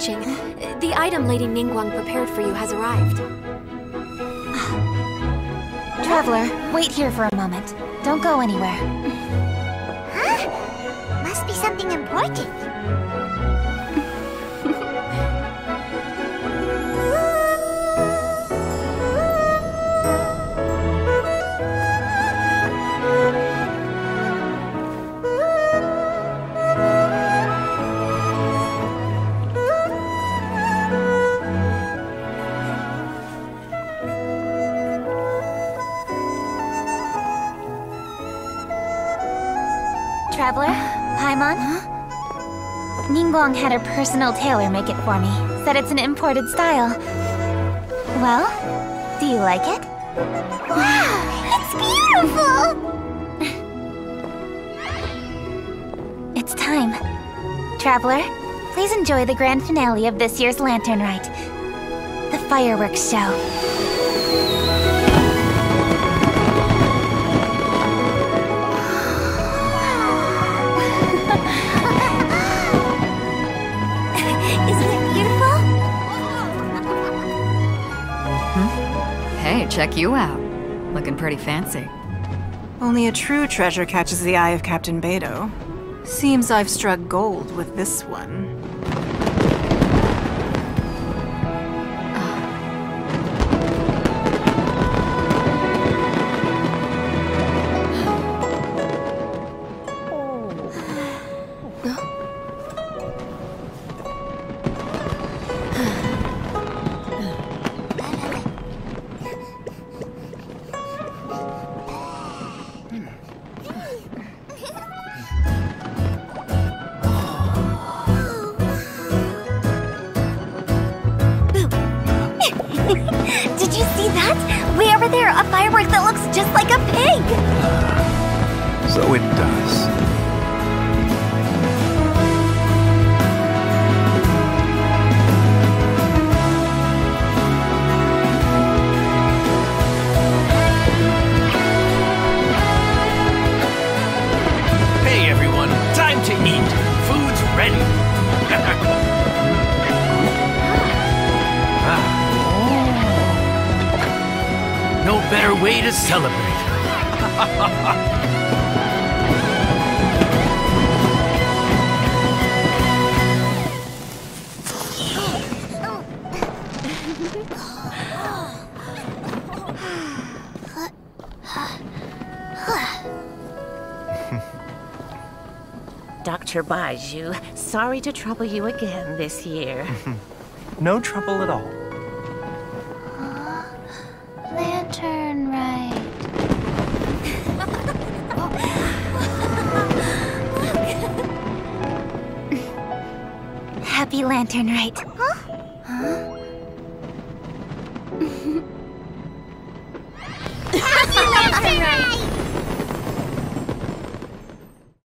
watching. The item Lady Ningguang prepared for you has arrived. Traveler, wait here for a moment. Don't go anywhere. Huh? Must be something important. Traveler, Paimon? Ningguang had her personal tailor make it for me. Said it's an imported style. Well, do you like it? Wow! It's beautiful! It's time. Traveler, please enjoy the grand finale of this year's Lantern Rite. The fireworks show. Check you out. Looking pretty fancy. Only a true treasure catches the eye of Captain Beidou. Seems I've struck gold with this one. Did you see that? Way over there, a firework that looks just like a pig! So it does. Ah. No better way to celebrate. Dr. Baizhu, sorry to trouble you again this year. No trouble at all. Lantern Rite. Happy Lantern Rite. Happy Lantern Rite!